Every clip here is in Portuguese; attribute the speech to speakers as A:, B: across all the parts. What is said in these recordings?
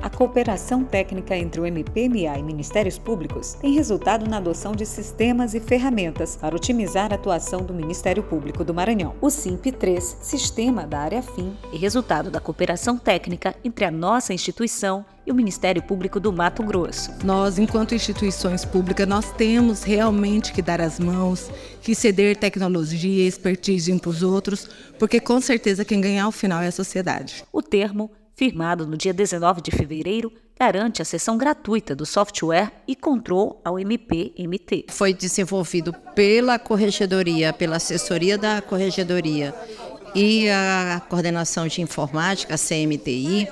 A: A cooperação técnica entre o MPMA e Ministérios Públicos tem resultado na adoção de sistemas e ferramentas para otimizar a atuação do Ministério Público do Maranhão. O SIMP-3, Sistema da Área FIM, é resultado da cooperação técnica entre a nossa instituição e o Ministério Público do Mato Grosso.
B: Nós, enquanto instituições públicas, nós temos realmente que dar as mãos, que ceder tecnologia e expertise para os outros, porque com certeza quem ganhar ao final é a sociedade.
A: O termo firmado no dia 19 de fevereiro, garante a sessão gratuita do software e control ao MP-MT.
C: Foi desenvolvido pela Corregedoria, pela assessoria da Corregedoria e a coordenação de informática, CMTI,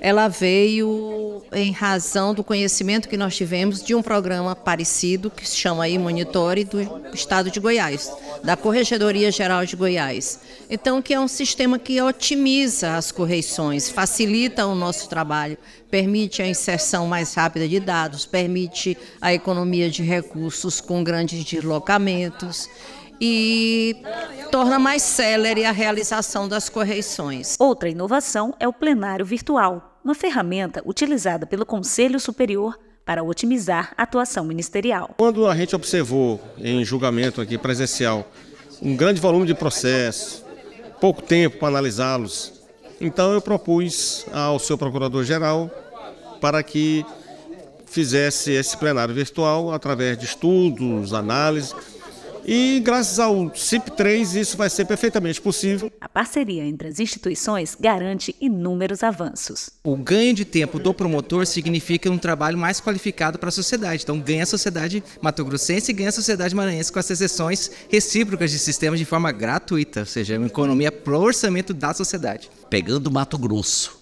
C: ela veio em razão do conhecimento que nós tivemos de um programa parecido que se chama aí Monitore do Estado de Goiás, da Corregedoria Geral de Goiás. Então, que é um sistema que otimiza as correções, facilita o nosso trabalho, permite a inserção mais rápida de dados, permite a economia de recursos com grandes deslocamentos e torna mais célere a realização das correções.
A: Outra inovação é o plenário virtual, uma ferramenta utilizada pelo Conselho Superior para otimizar a atuação ministerial.
D: Quando a gente observou em julgamento aqui presencial um grande volume de processos, pouco tempo para analisá-los, então eu propus ao seu procurador-geral para que fizesse esse plenário virtual através de estudos, análises e graças ao CIP3 isso vai ser perfeitamente possível.
A: A parceria entre as instituições garante inúmeros avanços.
E: O ganho de tempo do promotor significa um trabalho mais qualificado para a sociedade. Então ganha a sociedade mato-grossense e ganha a sociedade maranhense com essas sessões recíprocas de sistemas de forma gratuita, ou seja, uma economia pro orçamento da sociedade.
F: Pegando Mato Grosso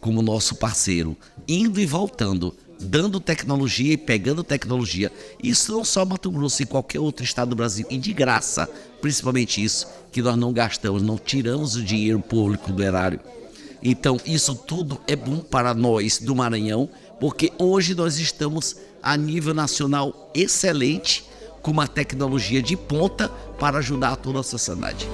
F: como nosso parceiro, indo e voltando dando tecnologia e pegando tecnologia. Isso não só Mato Grosso, em qualquer outro estado do Brasil, e de graça, principalmente isso, que nós não gastamos, não tiramos o dinheiro público do erário. Então, isso tudo é bom para nós do Maranhão, porque hoje nós estamos a nível nacional excelente, com uma tecnologia de ponta para ajudar toda a sociedade.